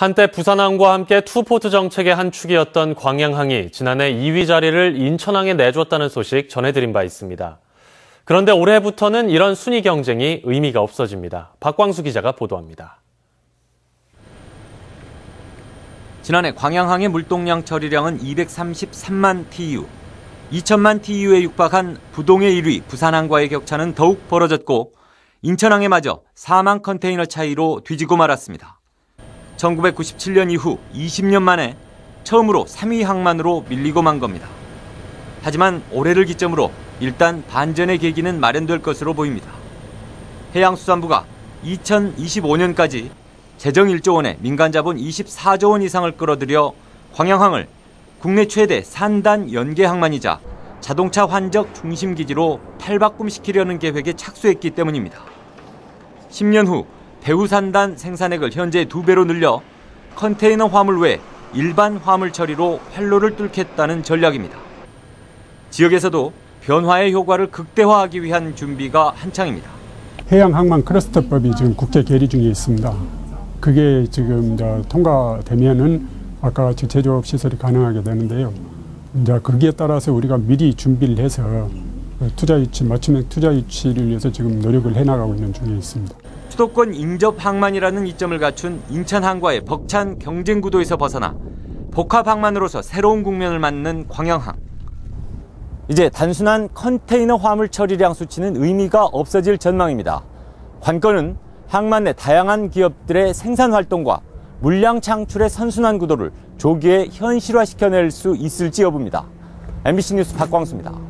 한때 부산항과 함께 투포트 정책의 한 축이었던 광양항이 지난해 2위 자리를 인천항에 내줬다는 소식 전해드린 바 있습니다. 그런데 올해부터는 이런 순위 경쟁이 의미가 없어집니다. 박광수 기자가 보도합니다. 지난해 광양항의 물동량 처리량은 233만 TU. 2천만 TU에 육박한 부동의 1위 부산항과의 격차는 더욱 벌어졌고 인천항에 마저 4만 컨테이너 차이로 뒤지고 말았습니다. 1997년 이후 20년 만에 처음으로 3위 항만으로 밀리고 만 겁니다. 하지만 올해를 기점으로 일단 반전의 계기는 마련될 것으로 보입니다. 해양수산부가 2025년까지 재정 1조 원에 민간 자본 24조 원 이상을 끌어들여 광양항을 국내 최대 산단 연계 항만이자 자동차 환적 중심 기지로 탈바꿈시키려는 계획에 착수했기 때문입니다. 10년 후 배후산단 생산액을 현재 두 배로 늘려 컨테이너 화물 외 일반 화물 처리로 활로를 뚫겠다는 전략입니다. 지역에서도 변화의 효과를 극대화하기 위한 준비가 한창입니다. 해양 항만 클러스터법이 지금 국제 계리 중에 있습니다. 그게 지금 통과되면은 아까 같이 제조업 시설이 가능하게 되는데요. 이제 거기에 따라서 우리가 미리 준비를 해서 투자 유치 맞춤형 투자 유치를 위해서 지금 노력을 해나가고 있는 중에 있습니다. 수도권 인접 항만이라는 이점을 갖춘 인천 항과의 벅찬 경쟁 구도에서 벗어나 복합 항만으로서 새로운 국면을 맞는 광양항. 이제 단순한 컨테이너 화물 처리량 수치는 의미가 없어질 전망입니다. 관건은 항만 내 다양한 기업들의 생산 활동과 물량 창출의 선순환 구도를 조기에 현실화시켜낼 수 있을지 여부입니다. MBC 뉴스 박광수입니다.